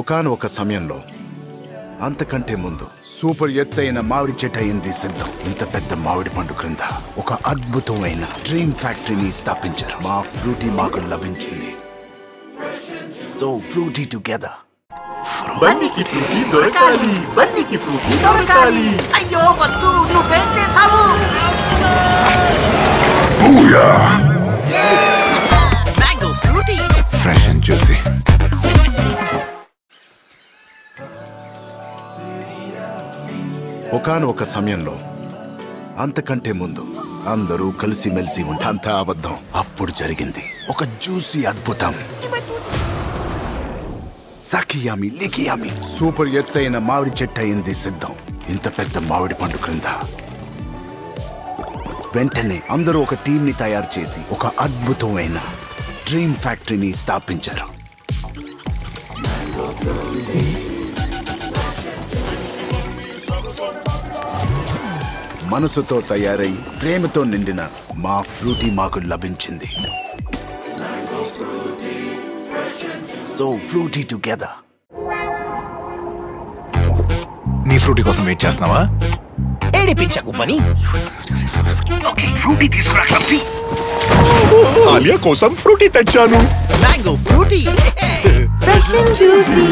ఒకానొక సమయంలో అంతకంటే ముందు సూపర్ ఎత్తైన మామిడి చెట్టు అయింది సిద్ధం. ఇంత పెద్ద మామిడి పండు క్రింద ఒక అద్భుతమైన డ్రీమ్ ఫ్యాక్టరీని స్థాపించారు. మా ఫ్రూటీ మాకు లభించింది. సో ఫ్రూటీ టుగెదర్ బన్నీకి ఫ్రూటీ దొరకాలి బన్నీకి ఫ్రూటీ దొరకాలి. అయ్యో వద్దు నువ్వేం చేశావు? Mango Frooti. Fresh and juicy. ఒకానొక సమయంలో అంతకంటే ముందు అందరూ కలిసిమెలిసి ఉంటే అంతా అబద్ధం. అప్పుడు జరిగింది ఒక జ్యూసీ అద్భుతం. సఖియామి లిఖియామి సూపర్ ఎత్తైన మామిడి చెట్టు అయింది సిద్ధం. ఇంత పెద్ద మామిడి పండు క్రింద. వెంటనే అందరూ ఒక టీంని తయారు చేసి ఒక అద్భుతమైన డ్రీమ్ ఫ్యాక్టరీని స్థాపించారు. మనసుతో తయారై ప్రేమతో నిండిన మా ఫ్రూటీ మాకు లభించింది. సో ఫ్రూటీ టుగెదర్ నీ ఫ్రూటీ కోసం వెయిట్ చేస్తున్నావా? ఏడిపించకు పని ఆలియా కోసం ఫ్రూటీ తెచ్చాను. Mango Frooti Fresh and juicy.